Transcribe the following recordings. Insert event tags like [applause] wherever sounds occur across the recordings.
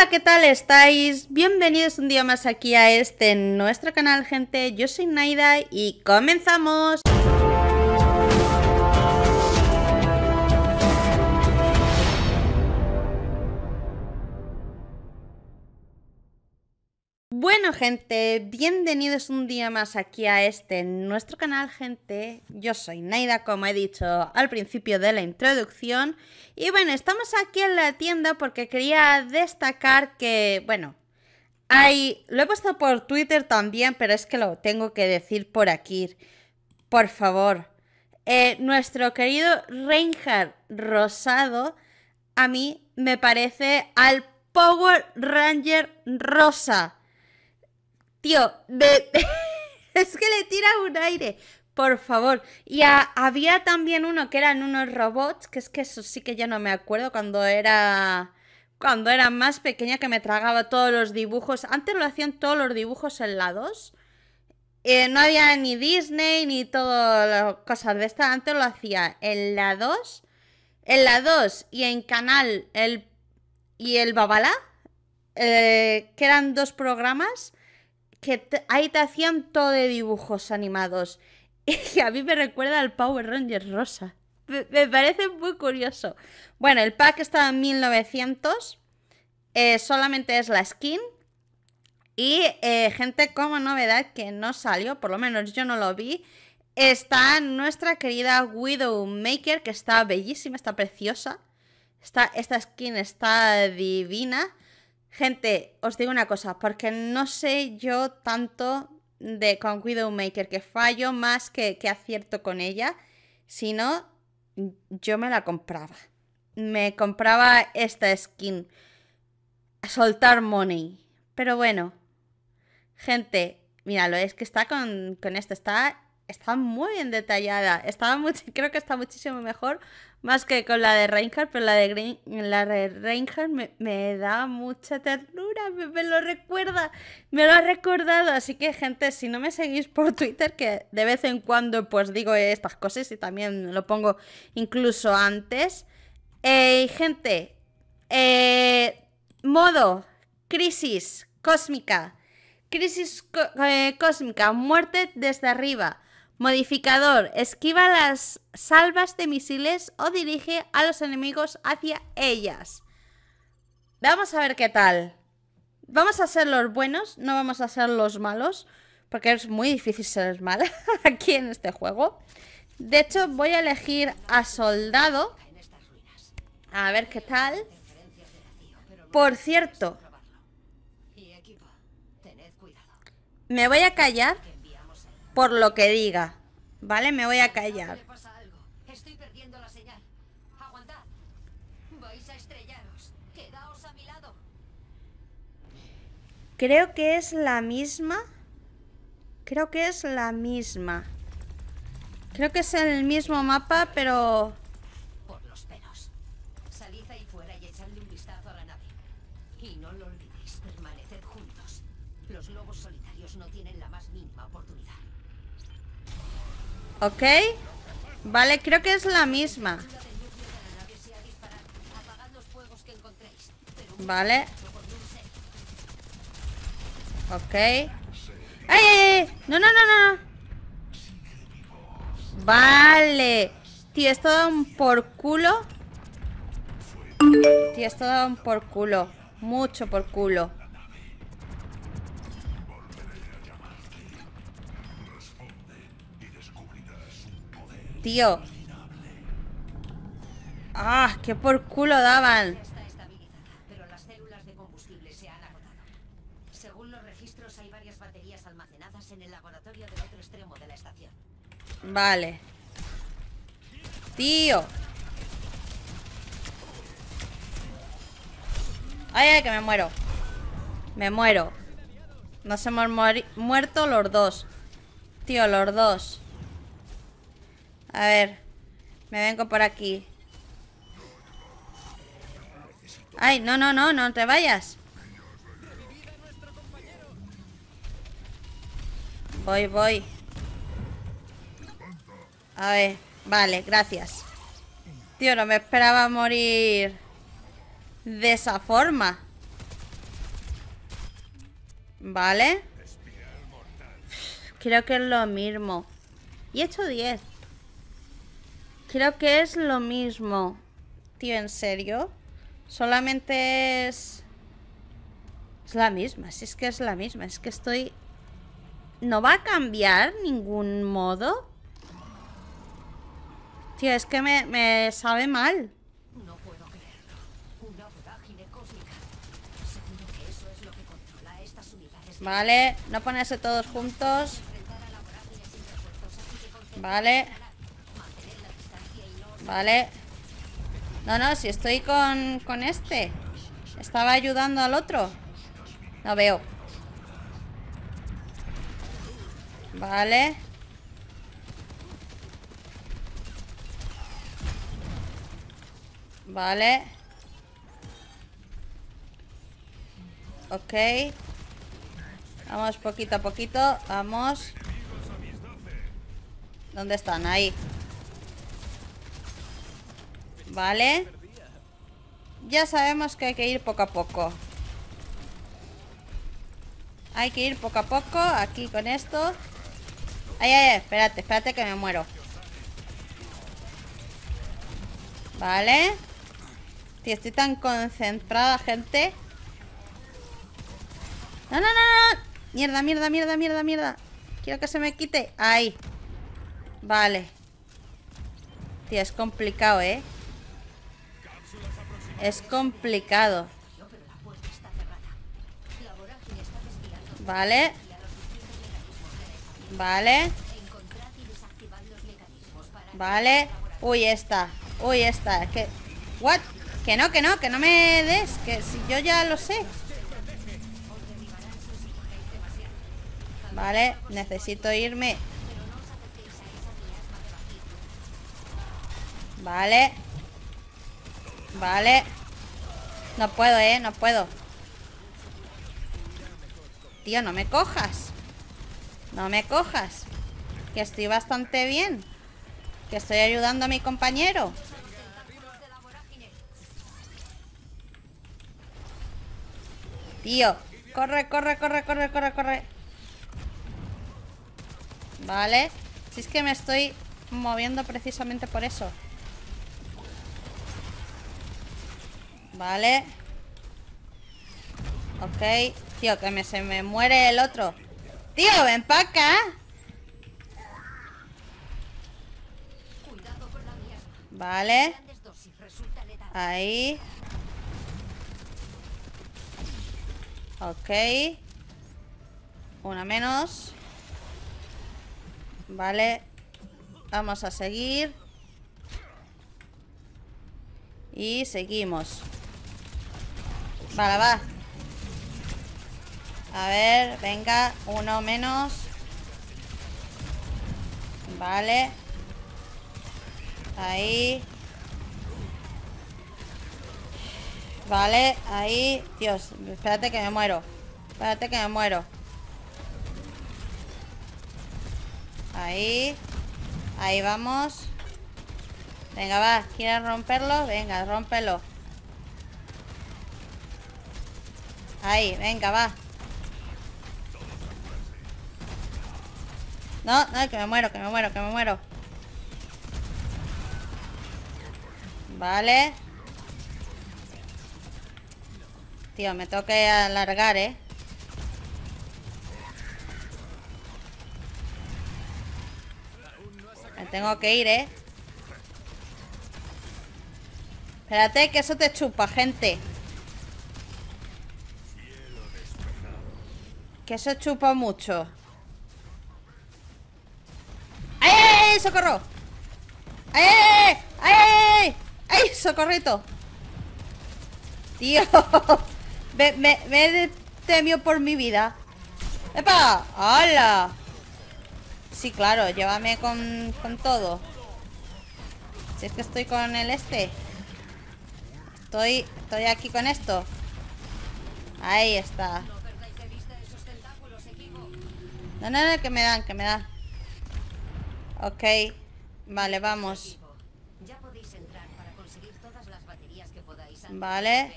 Hola, ¿qué tal estáis? Bienvenidos un día más aquí a este nuestro canal, gente. Yo soy Naida y comenzamos. Bueno gente, bienvenidos un día más aquí a este nuestro canal gente. Yo soy Naida como he dicho al principio de la introducción. Y bueno, estamos aquí en la tienda porque quería destacar que, bueno, hay... Lo he puesto por Twitter también, pero es que lo tengo que decir por aquí. Por favor. Eh, nuestro querido Reinhard Rosado a mí me parece al Power Ranger Rosa. Tío, [laughs] es que le tira un aire. Por favor. Y había también uno que eran unos robots, que es que eso sí que ya no me acuerdo cuando era... Cuando era más pequeña que me tragaba todos los dibujos. Antes lo hacían todos los dibujos en la 2. Eh, no había ni Disney ni todas cosas de esta. Antes lo hacía en la 2. En la 2 y en Canal el, y el Babala. Eh, que eran dos programas que ahí te hacían todo de dibujos animados. [laughs] Y a mí me recuerda al Power Rangers rosa. Me, parece muy curioso. Bueno, el pack está en 1900. Eh, solamente es la skin. Y eh, gente como novedad que no salió, por lo menos yo no lo vi, está nuestra querida Widowmaker, que está bellísima, está preciosa. esta skin está divina. Gente, os digo una cosa, porque no sé yo tanto de con Widowmaker que fallo más que, que acierto con ella, sino yo me la compraba. Me compraba esta skin. Soltar money. Pero bueno, gente, míralo, es que está con, con esto, está está muy bien detallada. Estaba [laughs] creo que está muchísimo mejor, más que con la de Reinhardt, pero la de, la de Reinhardt me, da mucha ternura, me, lo recuerda, me lo ha recordado. Así que, gente, si no me seguís por [laughs] Twitter, que de vez en cuando pues digo estas cosas y también lo pongo incluso antes. Eh, gente, eh, modo crisis cósmica. Crisis eh, cósmica, muerte desde arriba. Modificador. Esquiva las salvas de misiles o dirige a los enemigos hacia ellas. Vamos a ver qué tal. Vamos a ser los buenos, no vamos a ser los malos. Porque es muy difícil ser mal [laughs] aquí en este juego. De hecho, voy a elegir a soldado. A ver qué tal. Por cierto. Me voy a callar por lo que diga. Vale, me voy a callar. Creo que es la misma. Creo que es la misma. Creo que es el mismo mapa, pero... Por los pelos. Salid ahí fuera y echadle un vistazo a la nave. Y no lo olvidéis, permaneced juntos. Los lobos solitarios no tienen la más mínima oportunidad. Ok. Vale, creo que es la misma. Vale. Ok. ¡Ay, ay, ay! No, no, no, no. Vale. Tío, esto da un por culo. Tío, esto da un por culo. Mucho por culo. Del otro extremo de la estación. Vale. Tío. Ay, ay, que me muero. Me muero. Nos hemos muerto los dos. Tío, los dos. A ver. Me vengo por aquí. Ay, no, no, no, no te vayas. Voy, voy. A ver, vale, gracias. Tío, no me esperaba morir de esa forma. Vale. Creo que es lo mismo. Y he hecho 10. Creo que es lo mismo. Tío, ¿en serio? Solamente es... Es la misma, si es que es la misma. Es que estoy... ¿No va a cambiar ningún modo? Tío, es que me, me sabe mal. No puedo creerlo. Una vorágine cósmica. Seguro que eso es lo que controla estas unidades. Vale, no ponerse todos juntos. Enfrentar a la vorágine sin refuerzos así que concentrarse Vale, mantener la distancia y no vale. No, no, si estoy con, con este. Estaba ayudando al otro. No veo. Vale. Vale. Ok. Vamos poquito a poquito. Vamos. ¿Dónde están? Ahí. Vale. Ya sabemos que hay que ir poco a poco. Hay que ir poco a poco. Aquí con esto. Ay, ay, ay. Espérate, espérate que me muero. Vale. Tío, estoy tan concentrada, gente. No, no, no, no. Mierda, mierda, mierda, mierda, mierda. Quiero que se me quite. Ahí. Vale. Tío, es complicado, ¿eh? Está desviando Vale. Vale. Vale. Uy, esta. Uy, esta. Es que... ¿What? Que no, que no, que no me des. Que si yo ya lo sé. Vale, necesito irme. Vale. Vale. No puedo, eh, no puedo. Tío, no me cojas. No me cojas. Que estoy bastante bien. Que estoy ayudando a mi compañero. Tío, corre, corre, corre, corre, corre, corre. Vale. Si es que me estoy moviendo precisamente por eso. Vale. Ok. Tío, que me, se me muere el otro. Tío, ven para acá. Vale. Ahí. Ok. Una menos. Vale. Vamos a seguir. Y seguimos. Vale, va. A ver, venga. Uno menos. Vale. Ahí. Vale, ahí. Dios, espérate que me muero. Espérate que me muero. Ahí. Ahí vamos. Venga, va. ¿Quieres romperlo? Venga, rómpelo. Ahí, venga, va. No, no, que me muero, que me muero, que me muero. Vale. Tío, me tengo que alargar, ¿eh? Me tengo que ir, ¿eh? Espérate, que eso te chupa, gente. Que eso chupa mucho. ¡Ay! ¡Socorro! ¡Ay, ay, ay! ¡Ay, ay! ¡Socorrito! Tío, [laughs] me, me, me temió por mi vida. ¡Epa! ¡Hala! Sí, claro, llévame con, con todo. Si es que estoy con el este. Estoy, estoy aquí con esto. Ahí está. No, no, no, que me dan, que me dan. Ok. Vale, vamos. Vale.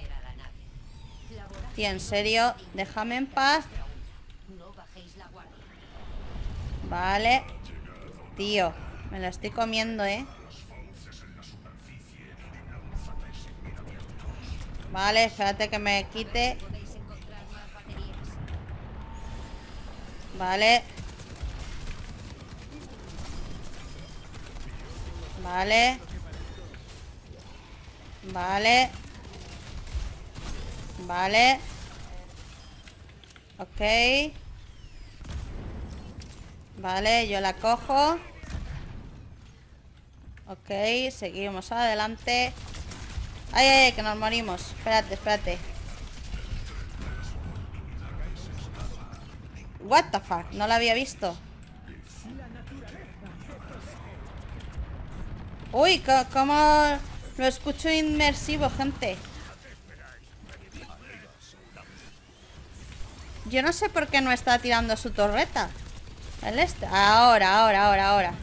Tío, en serio, déjame en paz. Vale. Tío, me la estoy comiendo, ¿eh? Vale, espérate que me quite. Vale. Vale. Vale. Vale. Ok. Vale, yo la cojo. Ok, seguimos adelante. Ay, ay, ay, que nos morimos. Espérate, espérate. What the fuck, no la había visto. Uy, co- cómo lo escucho inmersivo, gente. Yo no sé por qué no está tirando su torreta. El este. Ahora, ahora, ahora, ahora.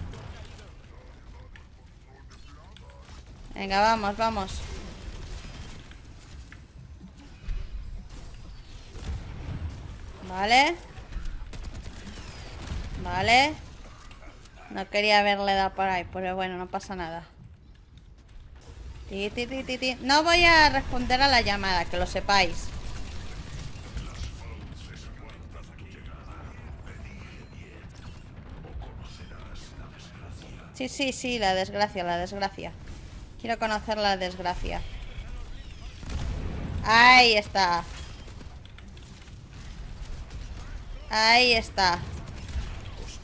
Venga, vamos, vamos. Vale. Vale. No quería haberle dado por ahí, pero bueno, no pasa nada. No voy a responder a la llamada, que lo sepáis. Sí, sí, sí, la desgracia, la desgracia. Quiero conocer la desgracia. Ahí está. Ahí está.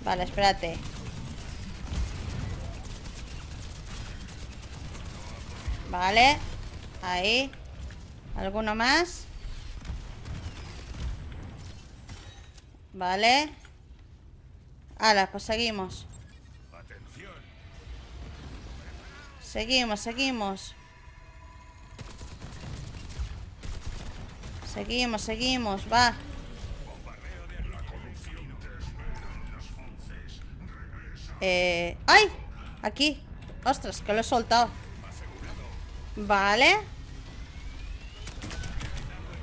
Vale, espérate. Vale. Ahí. ¿Alguno más? Vale. Ahora, pues seguimos. Seguimos, seguimos. Seguimos, seguimos, va. Eh... ¡Ay! Aquí. Ostras, que lo he soltado. Vale.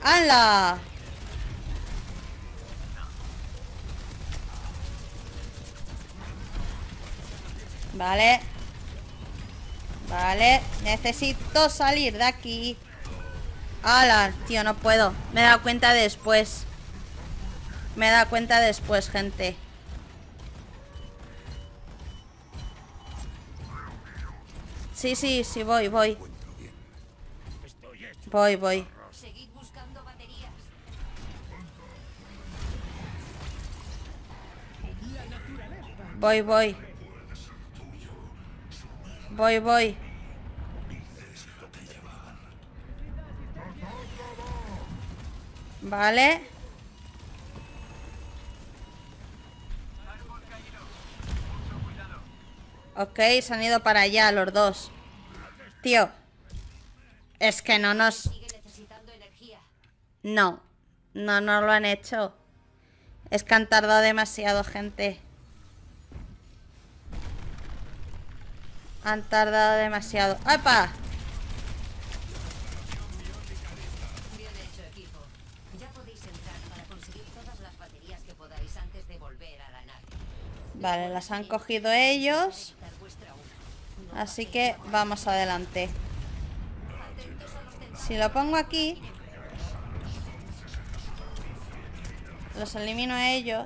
¡Hala! Vale. Vale. Necesito salir de aquí. ¡Hala! Tío, no puedo. Me he dado cuenta después. Me he dado cuenta después, gente. Sí, sí, sí, voy, voy. Voy, voy. Voy, voy. Voy, voy. Vale. Ok, se han ido para allá los dos. Tío. Es que no nos... No. No, no lo han hecho. Es que han tardado demasiado, gente. Han tardado demasiado. ¡Epa! Bien hecho, equipo. Ya podéis entrar para conseguir todas las baterías que podáis antes de volver a la nave. Vale, las han cogido ellos. Así que vamos adelante. Si lo pongo aquí... Los elimino a ellos.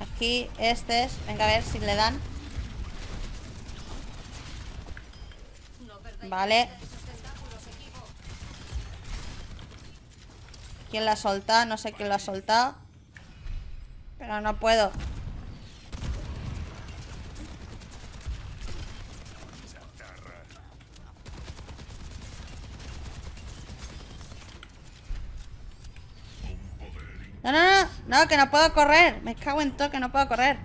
Aquí, este es. Venga, a ver si le dan. Vale. ¿Quién la ha soltado? No sé quién lo ha soltado. Pero no puedo. No, no, no, no, que no puedo correr. Me cago en todo que no puedo correr.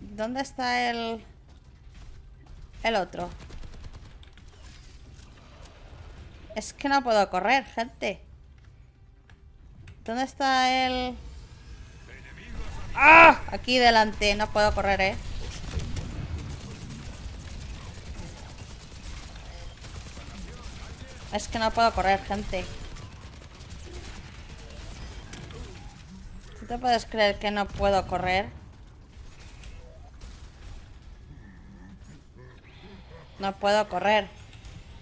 ¿Dónde está el... El otro? Es que no puedo correr, gente. ¿Dónde está el...? ¡Ah! Aquí delante, no puedo correr, ¿eh? Es que no puedo correr, gente. ¿Tú te puedes creer que no puedo correr? No puedo correr.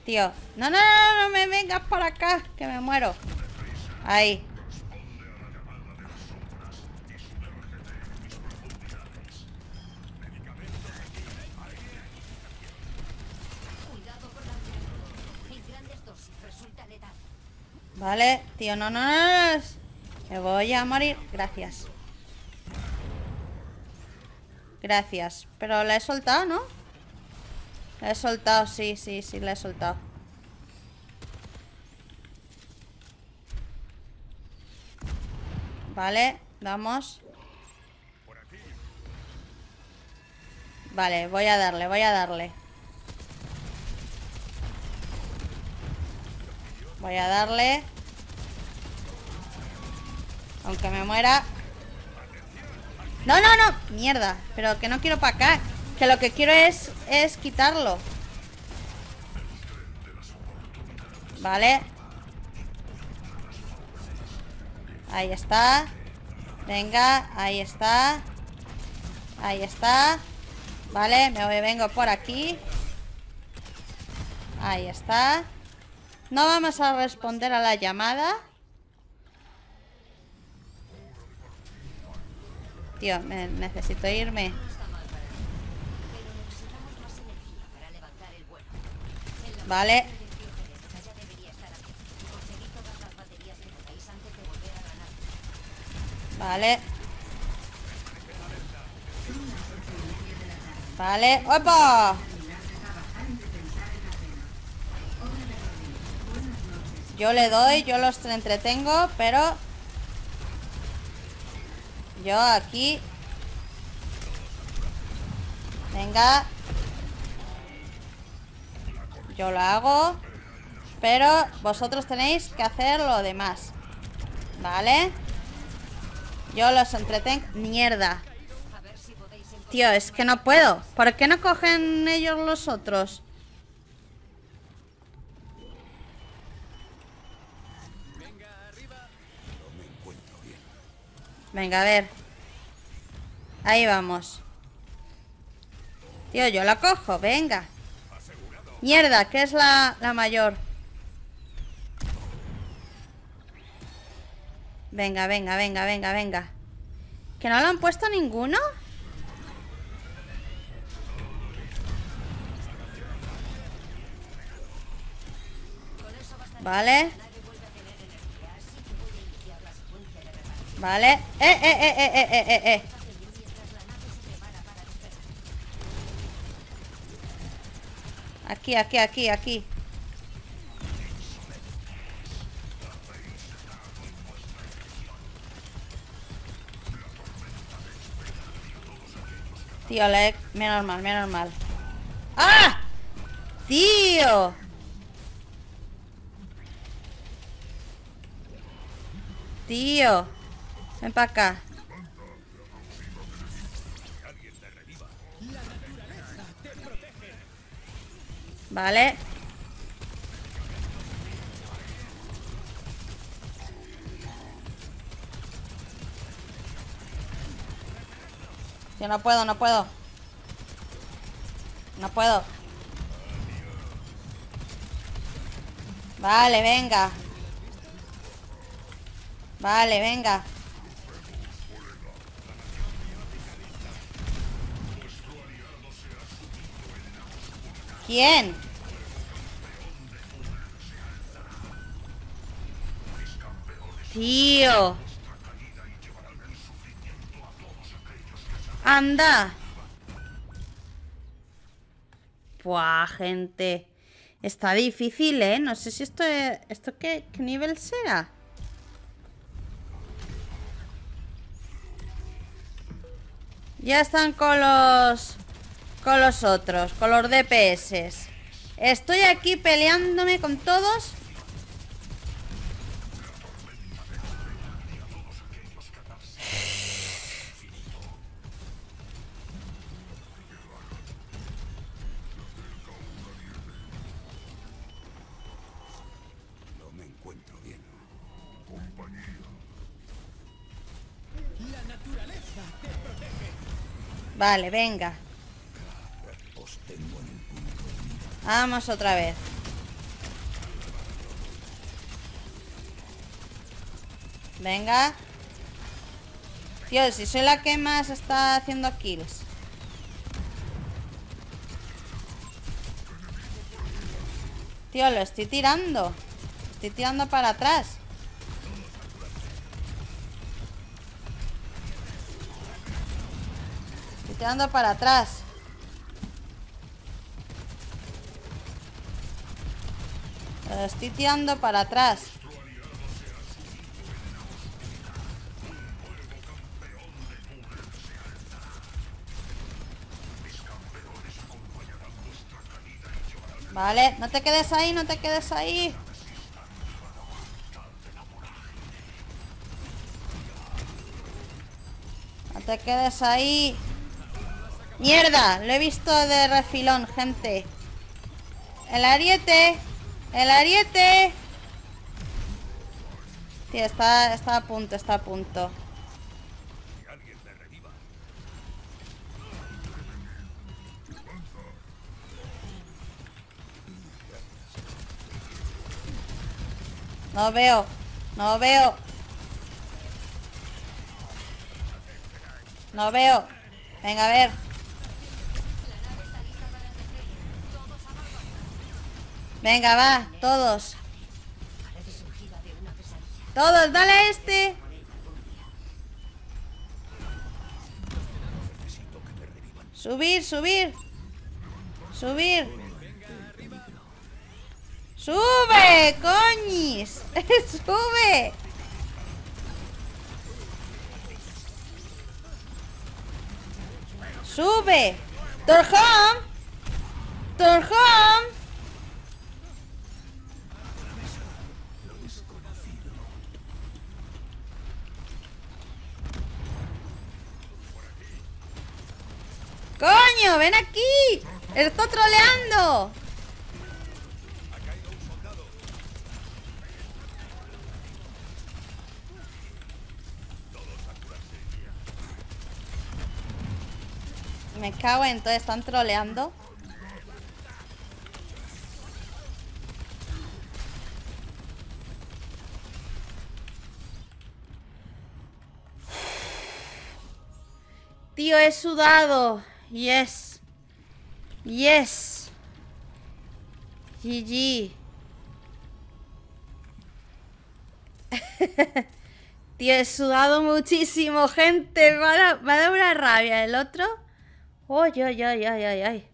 Tío. No, no, no, no me vengas por acá, que me muero. Ahí. Vale, tío, no, no, no, no. Me voy a morir. Gracias. Gracias. Pero la he soltado, ¿no? La he soltado, sí, sí, sí, la he soltado. Vale, vamos. Vale, voy a darle, voy a darle. Voy a darle. Aunque me muera. No, no, no. Mierda. Pero que no quiero para acá. Que lo que quiero es, es quitarlo. Vale. Ahí está. Venga, ahí está. Ahí está. Vale, me voy, vengo por aquí. Ahí está. No vamos a responder a la llamada. Tío, necesito irme. No está mal para ti. Pero necesitamos más energía para levantar el vuelo. En la Vale. de biogenética ya debería estar aquí. Conseguid todas las baterías que podáis antes de volver a ganar. Vale. Vale. ¡Opa! Yo le doy, yo los entretengo, pero... Yo aquí... Venga. Yo lo hago. Pero vosotros tenéis que hacer lo demás. ¿Vale? Yo los entretengo. Mierda. Tío, es que no puedo. ¿Por qué no cogen ellos los otros? Venga, a ver. Ahí vamos. Tío, yo la cojo, venga. Mierda, que es la, la mayor. Venga, venga, venga, venga, venga. ¿Que no lo han puesto ninguno? Vale. Vale. Eh, eh, eh, eh, eh, eh, eh, Aquí, aquí, aquí, aquí. Tío, le... Menos mal, menos mal. ¡Ah! ¡Tío! Tío. Ven para acá. Vale. Yo no puedo, no puedo. No puedo. Vale, venga. Vale, venga. ¿Quién? Tío. Anda. Buah, gente. Está difícil, ¿eh? No sé si esto es... ¿Esto qué, qué nivel será? Ya están con los con los otros, con los DPS. Estoy aquí peleándome con todos. No me encuentro bien. Vale, venga. Vamos otra vez. Venga. Tío, si soy la que más está haciendo kills. Tío, lo estoy tirando. Estoy tirando para atrás. Estoy tirando para atrás. Estoy tirando para atrás. Vale, no te quedes ahí, no te quedes ahí. No te quedes ahí. ¡Mierda! Lo he visto de refilón, gente. El ariete. El ariete. Tío, está, está a punto, está a punto. No veo. No veo. No veo. Venga, a ver. Venga, va. Todos. Todos, dale a este. Subir, subir. Subir. ¡Sube, coñis! [laughs] ¡Sube! ¡Sube! ¡Torham! ¡Torham! Ven aquí! ¡Está troleando! Me cago en todo, están troleando. Tío, he sudado. Yes. Yes. GG. [laughs] Tío, he sudado muchísimo, gente. Me ha dado, una rabia. El otro. Ay, ay, ay, ay, ay.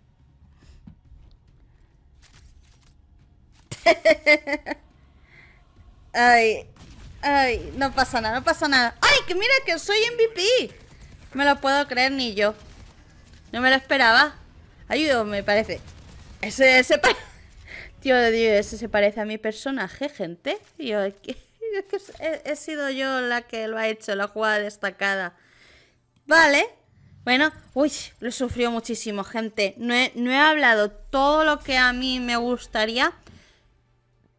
Ay, ay, no pasa nada, no pasa nada. ¡Ay, que mira que soy MVP! No me lo puedo creer ni yo. No me lo esperaba. Ayudo, me parece. Ese, ese pa- [laughs] Tío, ese se parece a mi personaje, gente. Yo, que, [laughs] que he, he sido yo la que lo ha hecho, la jugada destacada. Vale. Bueno, uy, lo he sufrido muchísimo, gente. No he, no he hablado todo lo que a mí me gustaría,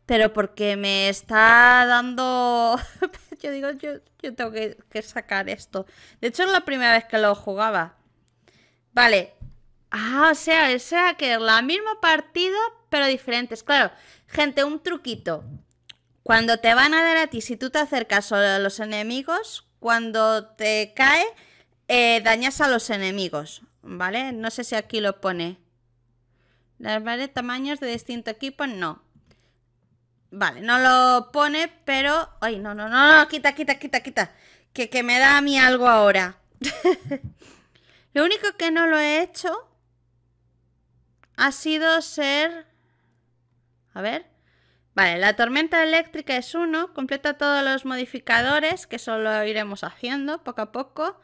pero porque me está dando... [laughs] yo digo, yo, yo tengo que, que sacar esto. De hecho, es la primera vez que lo jugaba. Vale. Ah, o sea, o sea que la misma partida, pero diferentes. Claro, gente, un truquito. Cuando te van a dar a ti, si tú te acercas a los enemigos, cuando te cae, eh, dañas a los enemigos, ¿vale? No sé si aquí lo pone. Las varios tamaños de distinto equipo, no. Vale, no lo pone, pero... Ay, no, no, no, no, quita, quita, quita, quita. Que, que me da a mí algo ahora. [laughs] lo único que no lo he hecho ha sido ser... A ver. Vale, la tormenta eléctrica es uno. Completa todos los modificadores, que eso lo iremos haciendo poco a poco.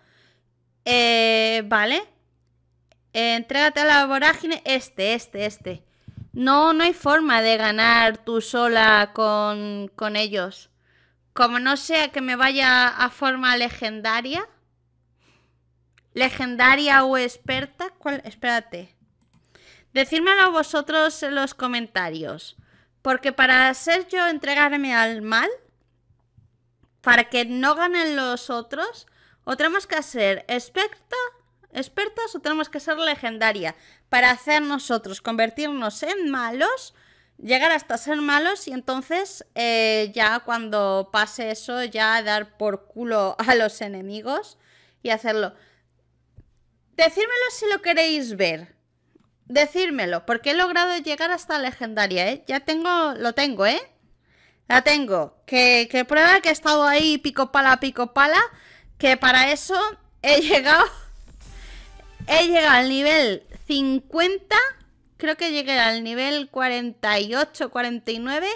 Eh, vale. Eh, entrégate a la vorágine. Este, este, este. No, no hay forma de ganar tú sola con, con ellos. Como no sea que me vaya a forma legendaria. Legendaria o experta. ¿Cuál? Espérate. Decídmelo vosotros en los comentarios. Porque para ser yo entregarme al mal, para que no ganen los otros, o tenemos que ser experta, expertas o tenemos que ser legendaria para hacer nosotros convertirnos en malos, llegar hasta ser malos y entonces eh, ya cuando pase eso ya dar por culo [laughs] a los enemigos y hacerlo. Decírmelo si lo queréis ver. Decírmelo, porque he logrado llegar hasta legendaria, ¿eh? Ya tengo, lo tengo, ¿eh? La tengo. Que, que prueba que he estado ahí pico pala, pico pala. Que para eso he [laughs] llegado. He llegado al nivel 50. Creo que llegué al nivel 48, 49.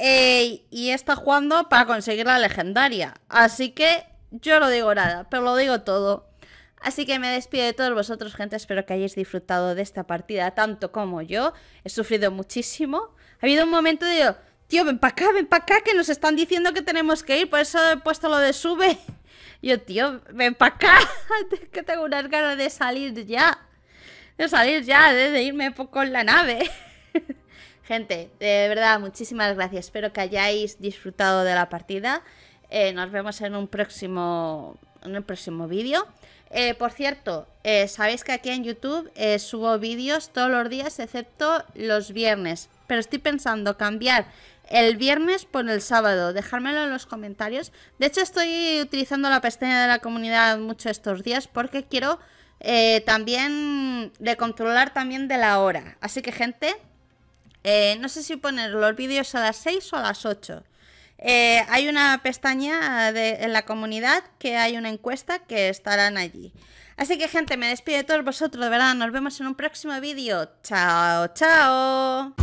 Eh, y estado jugando para conseguir la legendaria. Así que yo no digo nada, pero lo digo todo. Así que me despido de todos vosotros, gente. Espero que hayáis disfrutado de esta partida tanto como yo. He sufrido muchísimo. Ha habido un momento de tío, ven para acá, ven para acá, que nos están diciendo que tenemos que ir, por eso he puesto lo de sube. [laughs] Yo, tío, ven para acá, [laughs] que tengo unas ganas de salir ya. De salir ya, de, irme poco en la nave. [laughs] Gente, de verdad, muchísimas gracias. Espero que hayáis disfrutado de la partida. Eh, nos vemos en un próximo, en un próximo vídeo. Eh, por cierto, eh, sabéis que aquí en YouTube subo vídeos todos los días, excepto los viernes. Pero estoy pensando cambiar el viernes por el sábado. Dejármelo en los comentarios. De hecho, estoy utilizando la pestaña de la comunidad mucho estos días porque quiero eh, también de controlar también de la hora. Así que, gente, eh, no sé si poner los vídeos a las 6 o a las 8. Eh, hay una pestaña en la comunidad que hay una encuesta que estarán allí. Así que gente, me despido de todos vosotros, de verdad, nos vemos en un próximo vídeo. Chao, chao.